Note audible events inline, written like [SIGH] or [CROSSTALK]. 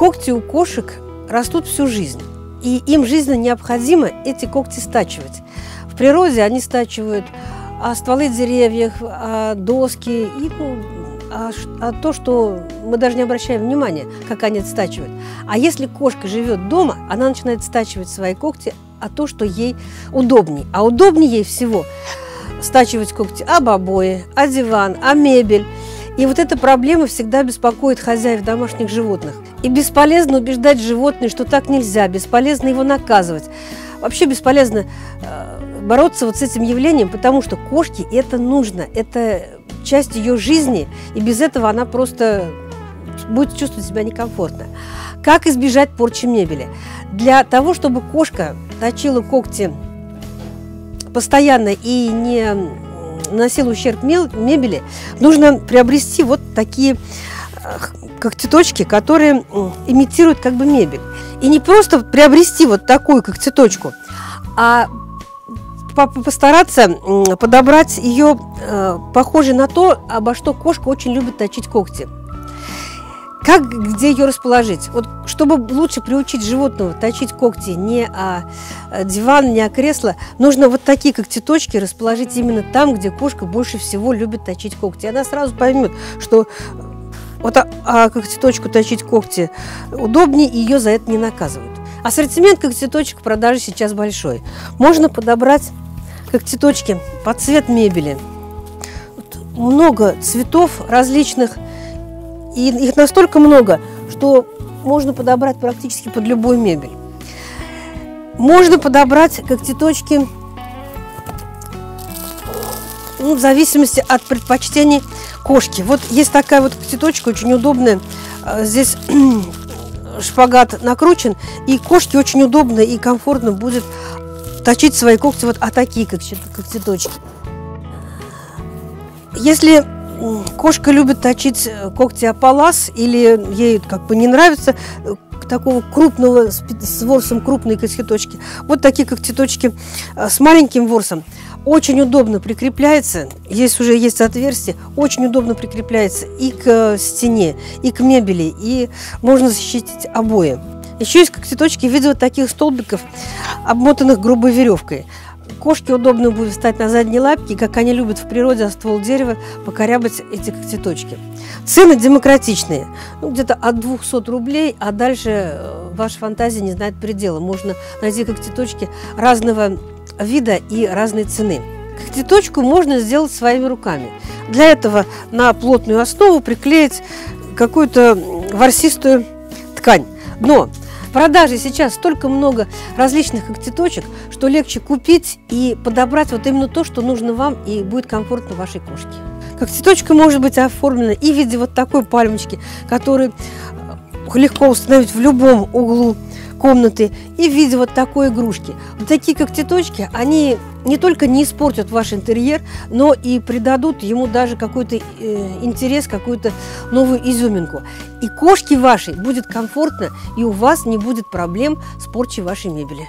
Когти у кошек растут всю жизнь, и им жизненно необходимо эти когти стачивать. В природе они стачивают а стволы деревьев, а доски и ну, а, то, что мы даже не обращаем внимания, как они стачивают. А если кошка живет дома, она начинает стачивать свои когти, а то, что ей удобней. А удобнее ей всего стачивать когти об обои, о диван, о мебель. И вот эта проблема всегда беспокоит хозяев домашних животных. И бесполезно убеждать животное, что так нельзя, бесполезно его наказывать. Вообще бесполезно э, бороться вот с этим явлением, потому что кошке это нужно, это часть ее жизни, и без этого она просто будет чувствовать себя некомфортно. Как избежать порчи мебели? Для того, чтобы кошка точила когти постоянно и не наносила ущерб мебели, нужно приобрести вот такие когтеточки, которые имитируют как бы мебель. И не просто приобрести вот такую когтеточку, а постараться подобрать ее э, похожей на то, обо что кошка очень любит точить когти. Как, где ее расположить? Вот, чтобы лучше приучить животного точить когти не о диван, не о кресло, нужно вот такие когтеточки расположить именно там, где кошка больше всего любит точить когти. Она сразу поймет, что вот а, а когтеточку точить когти удобнее, и ее за это не наказывают. Ассортимент когтеточек в продаже сейчас большой. Можно подобрать когтеточки под цвет мебели. Много цветов различных, и их настолько много, что можно подобрать практически под любую мебель. Можно подобрать когтеточки ну, в зависимости от предпочтений кошки. Вот есть такая вот когтеточка, очень удобная. А, здесь [CLEARS THROAT] шпагат накручен, и кошке очень удобно и комфортно будет точить свои когти вот а такие, как когтеточки. Если кошка любит точить э, когти апалас или ей как бы не нравится э, такого крупного, с ворсом крупной когтеточки, вот такие когтеточки э, с маленьким ворсом, очень удобно прикрепляется, здесь уже есть отверстие, очень удобно прикрепляется и к стене, и к мебели, и можно защитить обои. Еще есть когтеточки в виде вот таких столбиков, обмотанных грубой веревкой. Кошке удобно будет встать на задние лапки, как они любят в природе, о ствол дерева покорябать эти когтеточки. Цены демократичные, ну, где-то от 200 рублей, а дальше э, ваша фантазия не знает предела. Можно найти когтеточки разного вида и разной цены. Когтеточку можно сделать своими руками. Для этого на плотную основу приклеить какую-то ворсистую ткань. Но в продаже сейчас столько много различных когтеточек, что легче купить и подобрать вот именно то, что нужно вам и будет комфортно вашей кошке. Когтеточка может быть оформлена и в виде вот такой пальмочки, которую легко установить в любом углу комнаты и в виде вот такой игрушки. Вот такие когтеточки, они не только не испортят ваш интерьер, но и придадут ему даже какой-то э, интерес, какую-то новую изюминку. И кошке вашей будет комфортно, и у вас не будет проблем с порчей вашей мебели.